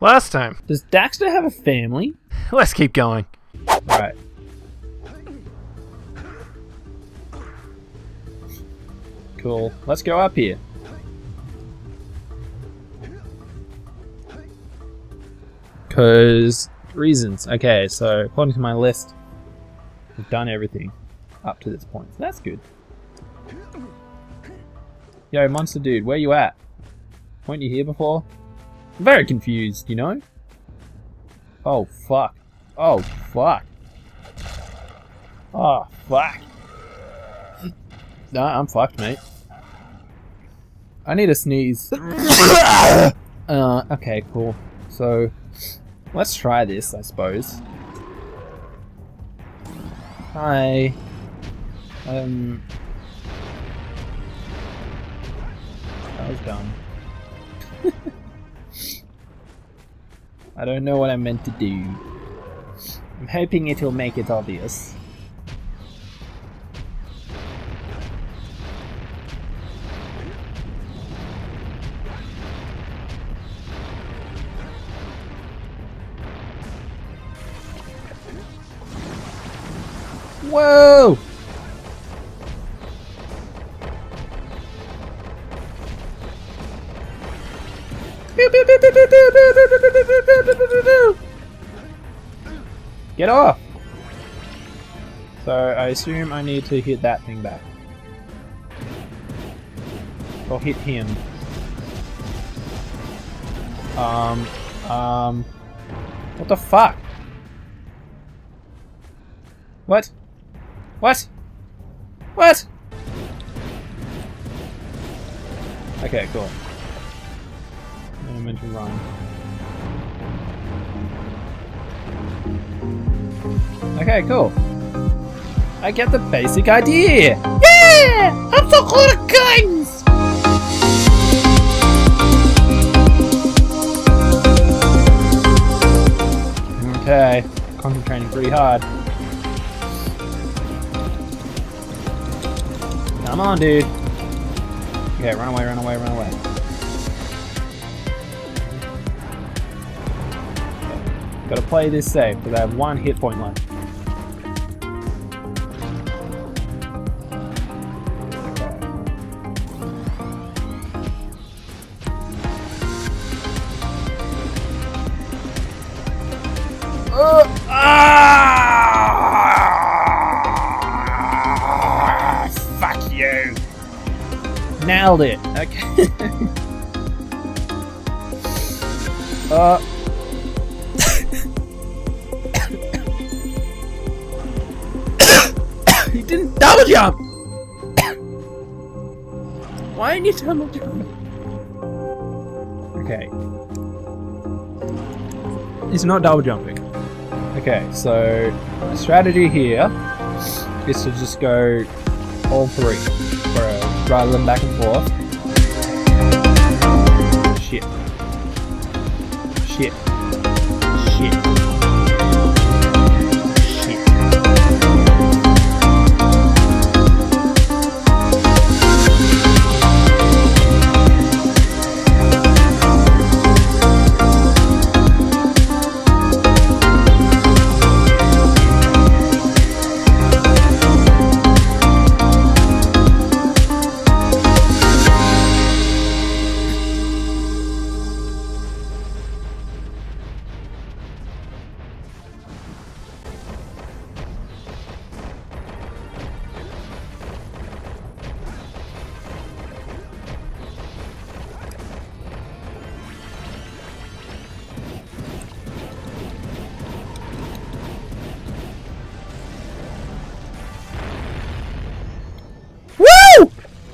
Last time. Does Daxter have a family? Let's keep going. Alright. Cool. Let's go up here. Cause reasons. Okay, so according to my list, we've done everything up to this point. So that's good. Yo, monster dude, where you at? Weren't you here before? Very confused, you know? Oh fuck. Oh fuck. Oh fuck. Nah, I'm fucked, mate. I need a sneeze. uh, okay, cool. So, let's try this, I suppose. Hi. Um. That was dumb. I don't know what I'm meant to do. I'm hoping it will make it obvious. Whoa! Get off! So I assume I need to hit that thing back. Or hit him. Um, um, what the fuck? What? What? What? Okay, cool. To run. Okay, cool. I get the basic idea. Yeah! I'm so good at guns! Okay, concentrating pretty hard. Come on, dude. Okay, run away, run away, run away. Gotta play this safe, because I have one hit point left. Uh. he didn't double jump. Why didn't you double jump? Okay. He's not double jumping. Okay, so the strategy here is to just go all three for a, rather than back and forth. Shit.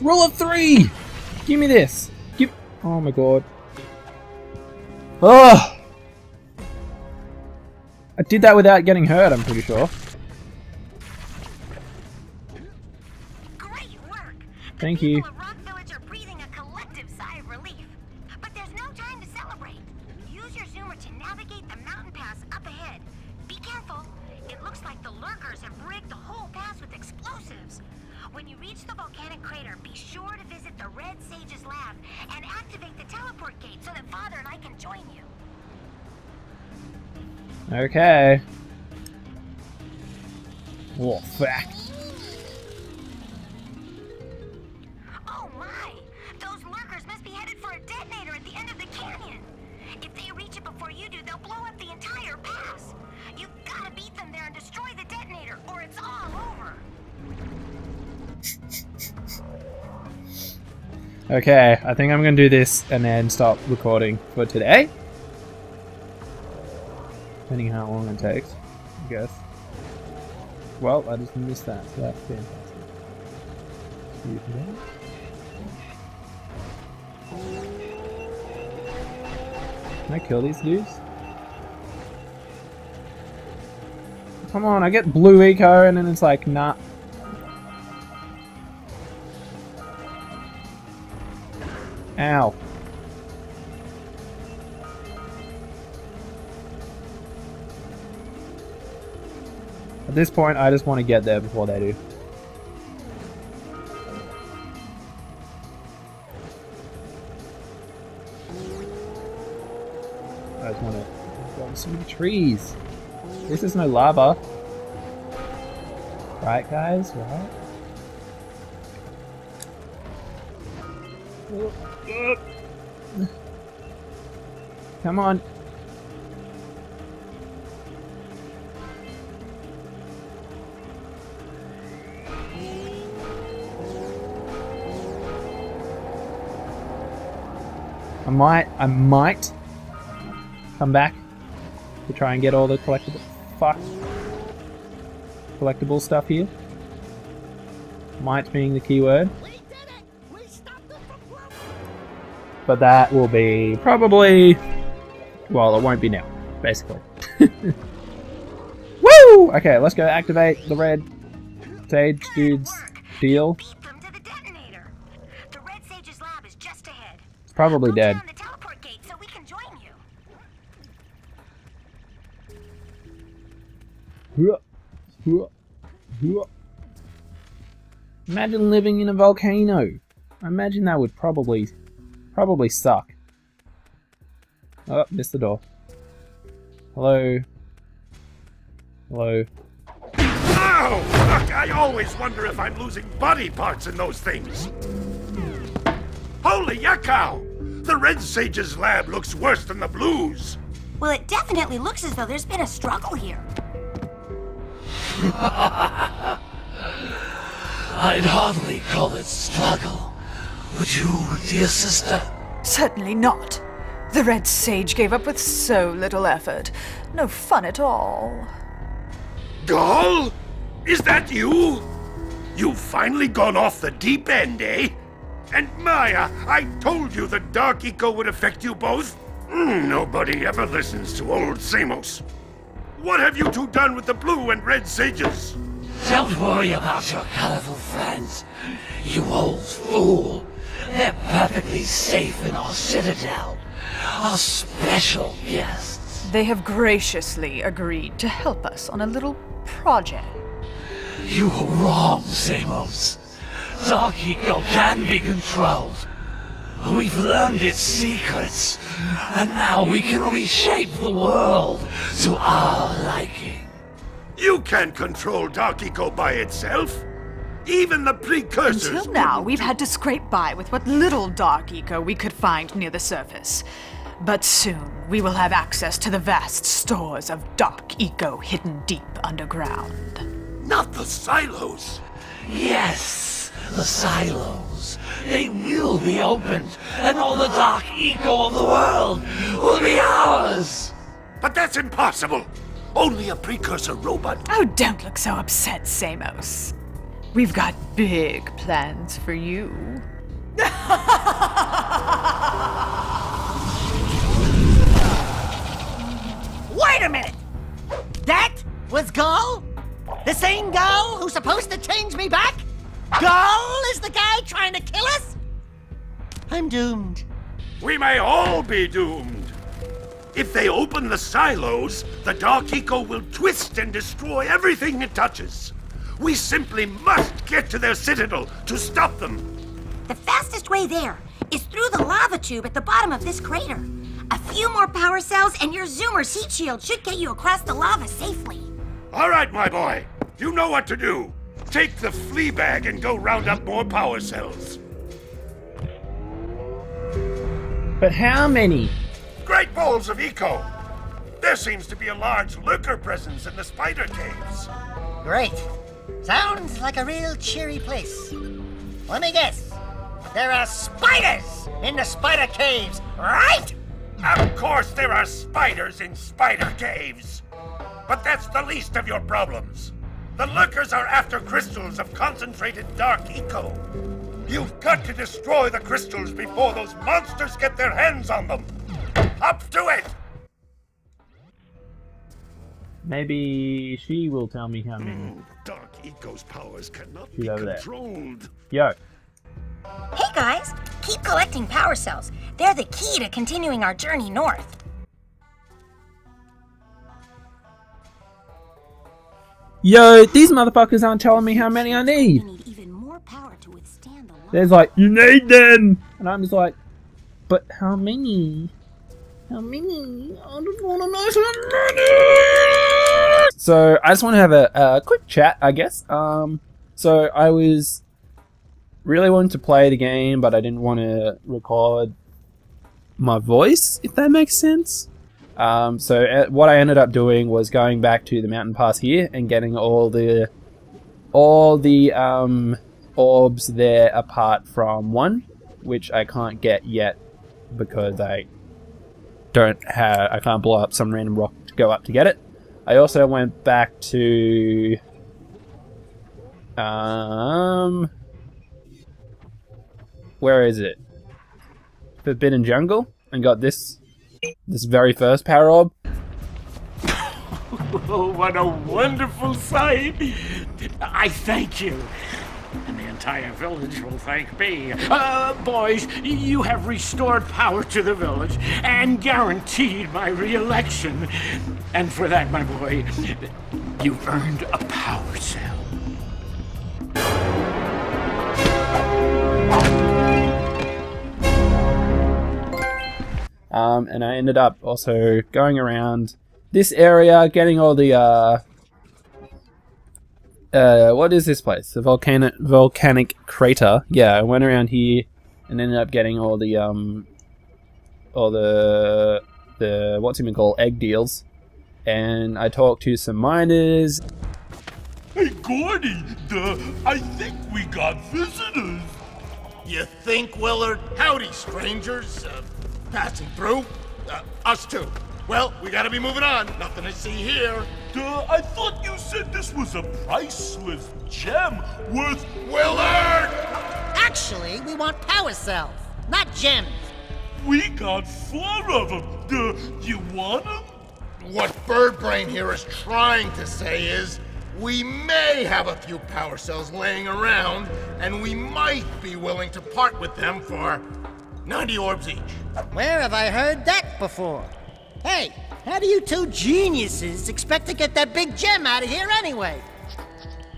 Rule of three! Give me this. Give. Oh my god. Oh! I did that without getting hurt, I'm pretty sure. Thank you. people of Rock Village are breathing a collective sigh of relief. But there's no time to celebrate. Use your zoomer to navigate the mountain pass up ahead. Be careful. It looks like the lurkers have rigged the whole pass with explosives. When you reach the volcanic crater, be sure to visit the Red Sage's lab and activate the teleport gate so that Father and I can join you. Okay. Oh, fuck. Oh my! Those lurkers must be headed for a detonator at the end of the canyon. If they reach it before you do, they'll blow up the entire pass. You've gotta beat them there and destroy the detonator, or it's Okay, I think I'm gonna do this and then stop recording for today. Depending how long it takes, I guess. Well, I just missed that, so that's fantastic. You today. Can I kill these dudes? Come on, I get blue eco and then it's like, nah. Ow. At this point, I just want to get there before they do. I just want to go on so many trees. This is no lava. Right, guys? Right? Come on. I might, I might come back to try and get all the collectible, fuck, collectible stuff here. Might being the keyword. But that will be probably, well, it won't be now, basically. Woo! Okay, let's go activate the red sage dude's deal. Beat them to the detonator. The Red Sage's lab is just ahead. Probably dead. down the teleport gate so we can join you. Imagine living in a volcano. I imagine that would probably, probably suck. Oh, missed the door. Hello. Hello. Ow! Fuck, I always wonder if I'm losing body parts in those things. Holy yakow! The Red Sage's lab looks worse than the Blues. Well, it definitely looks as though there's been a struggle here. I'd hardly call it struggle. Would you, dear sister? Certainly not. The Red Sage gave up with so little effort. No fun at all. Gol? Is that you? You've finally gone off the deep end, eh? And Maia, I told you the Dark Eco would affect you both. Mm, nobody ever listens to old Samos. What have you two done with the Blue and Red Sages? Don't worry about your colorful friends. You old fool. They're perfectly safe in our citadel. Our special guests. They have graciously agreed to help us on a little project. You were wrong, Samos. Dark Eco can be controlled. We've learned its secrets, and now we can reshape the world to our liking. You can't control Dark Eco by itself. Even the precursors. Until now, we've had to scrape by with what little dark eco we could find near the surface. But soon, we will have access to the vast stores of dark eco hidden deep underground. Not the silos. Yes, the silos. They will be opened, and all the dark eco of the world will be ours. But that's impossible. Only a precursor robot. Oh, don't look so upset, Samos. We've got big plans for you. Wait a minute! That was Gol? The same Gol who's supposed to change me back? Gol is the guy trying to kill us? I'm doomed. We may all be doomed. If they open the silos, the Dark Eco will twist and destroy everything it touches. We simply must get to their citadel to stop them. The fastest way there is through the lava tube at the bottom of this crater. A few more power cells and your Zoomer's heat shield should get you across the lava safely. All right, my boy. You know what to do. Take the flea bag and go round up more power cells. But how many? Great balls of eco. There seems to be a large lurker presence in the spider caves. Great. Sounds like a real cheery place. Let me guess. There are spiders in the spider caves, right? Of course there are spiders in spider caves. But that's the least of your problems. The lurkers are after crystals of concentrated dark eco. You've got to destroy the crystals before those monsters get their hands on them. Up to it! Maybe she will tell me how many. Oh, Dark Eco's powers cannot She's be over there. controlled. Yo, Hey guys, keep collecting power cells. They're the key to continuing our journey north. yo, these motherfuckers aren't telling me how many I need. need even more power to withstand the. There's like, you need them, and I'm just like, but how many? How many? I just want to know how many. So I just want to have a, a quick chat, I guess. Um, so I was really wanting to play the game, but I didn't want to record my voice, if that makes sense. Um, so uh, what I ended up doing was going back to the mountain pass here and getting all the all the um, orbs there apart from one, which I can't get yet because I don't have I can't blow up some random rock to go up to get it. I also went back to um where is it? Forbidden Jungle and got this this very first power orb. Oh, what a wonderful sight! I thank you. And the entire village will thank me. Uh, boys, you have restored power to the village and guaranteed my re-election. And for that, my boy, you've earned a power cell. Um, and I ended up also going around this area, getting all the uh, uh, what is this place? The volcanic volcanic crater. Yeah, I went around here and ended up getting all the um, all the the what's even called egg deals. And I talked to some miners. Hey, Gordy, the, I think we got visitors. You think, Willard? Howdy, strangers. Uh, passing through? Uh, us too. Well, we gotta be moving on. Nothing to see here. Duh, I thought you said this was a priceless gem worth. Willard! Actually, we want power cells, not gems. We got four of them. Duh, you want them? What Birdbrain here is trying to say is, we may have a few power cells laying around, and we might be willing to part with them for 90 orbs each. Where have I heard that before? Hey, how do you two geniuses expect to get that big gem out of here anyway?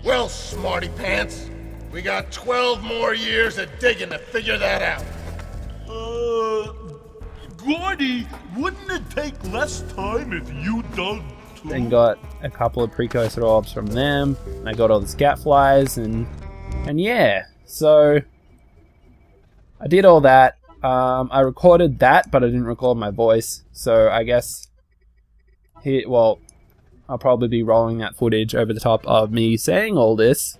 Well, smarty pants, we got 12 more years of digging to figure that out. Uh, Gordy, wouldn't it take less time if you dug too? and got a couple of precursor orbs from them. I got all the scout flies and and yeah, so I did all that. Um, I recorded that, but I didn't record my voice. So I guess he well, I'll probably be rolling that footage over the top of me saying all this.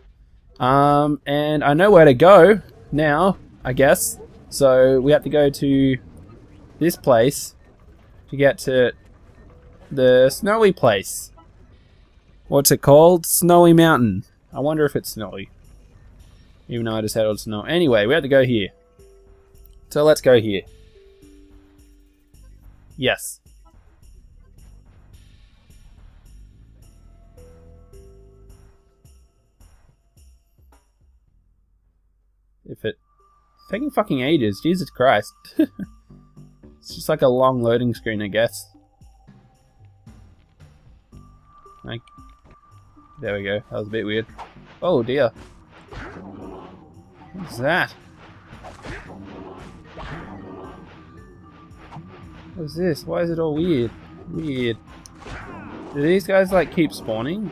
Um, and I know where to go now. I guess so. We have to go to this place to get to the snowy place. What's it called? Snowy Mountain. I wonder if it's snowy. Even though I just had was snow. Anyway, we have to go here. So let's go here. Yes. If it... Taking fucking ages. Jesus Christ. it's just like a long loading screen, I guess. Like, there we go. That was a bit weird. Oh dear. What's that? What's this? Why is it all weird? Weird. Do these guys like keep spawning?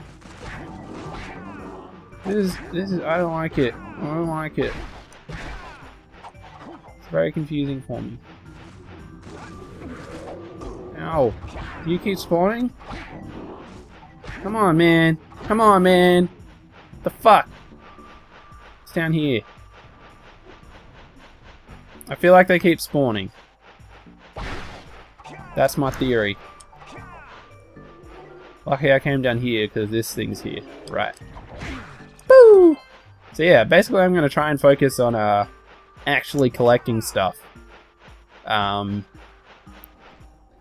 This is this is I don't like it. I don't like it. It's very confusing for me. Ow. You keep spawning? Come on, man. Come on, man. The fuck? It's down here. I feel like they keep spawning. That's my theory. Lucky I came down here because this thing's here. Right. Boo! So yeah, basically I'm going to try and focus on uh, actually collecting stuff. Um,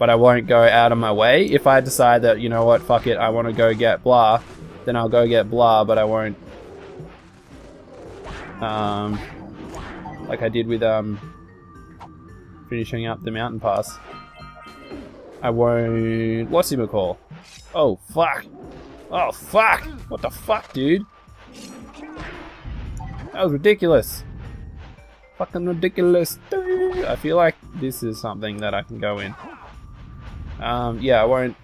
but I won't go out of my way. If I decide that, you know what, fuck it, I want to go get blah, then I'll go get blah, but I won't... Um, like I did with um, finishing up the mountain pass. I won't... What's him call? Oh, fuck. Oh, fuck. What the fuck, dude? That was ridiculous. Fucking ridiculous. I feel like this is something that I can go in. Um, yeah, I won't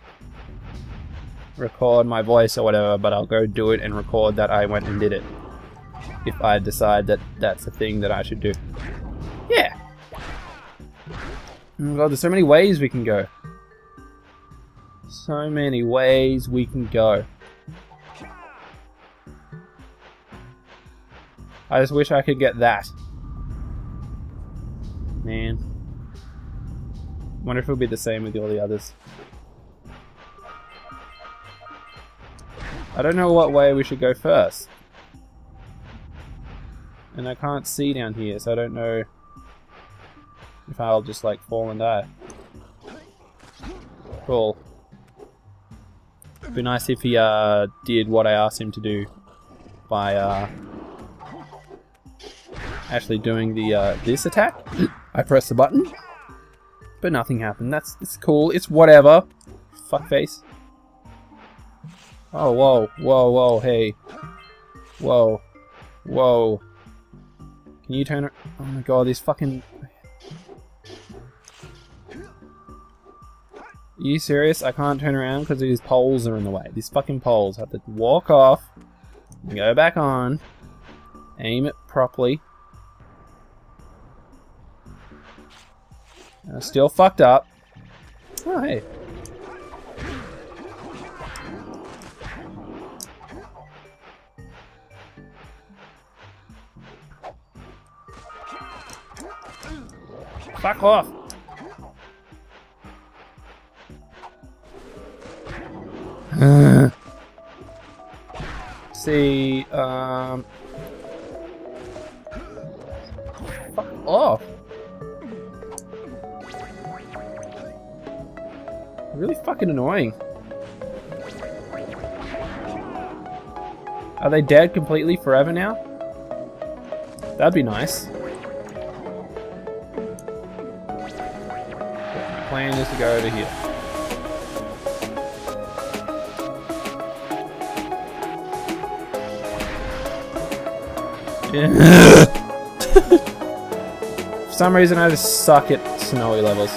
record my voice or whatever, but I'll go do it and record that I went and did it. If I decide that that's a thing that I should do. Yeah. Oh god, there's so many ways we can go. So many ways we can go. I just wish I could get that. Man. I wonder if it'll be the same with all the others. I don't know what way we should go first. And I can't see down here, so I don't know if I'll just like fall and die. Cool. It'd be nice if he uh, did what I asked him to do by uh, actually doing the uh, this attack. I press the button, but nothing happened. That's it's cool. It's whatever. Fuckface. Oh whoa whoa whoa hey whoa whoa. Can you turn it? Oh my god, these fucking. Are you serious? I can't turn around because these poles are in the way. These fucking poles. I have to walk off, go back on, aim it properly. Still fucked up. Oh, hey. Fuck off. See, um... fucking annoying. Are they dead completely forever now? That'd be nice. Plan is to go over here. For some reason I just suck at snowy levels.